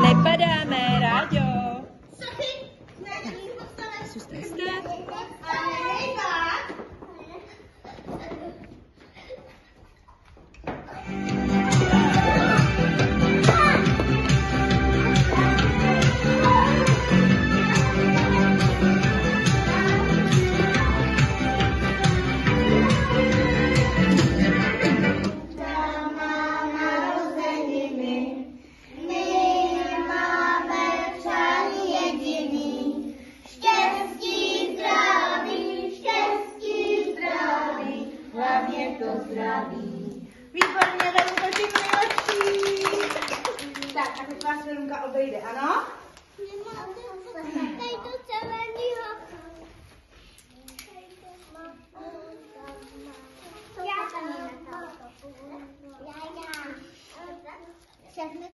Nepadáme, Ráďo. Zůstaň stát. Pozdraví. Výborně, Verunko, ty nejlepší. Tak, a teď vás Verunka obejde, ano? Tady to zeleného. Já je to. Já, já. Všechny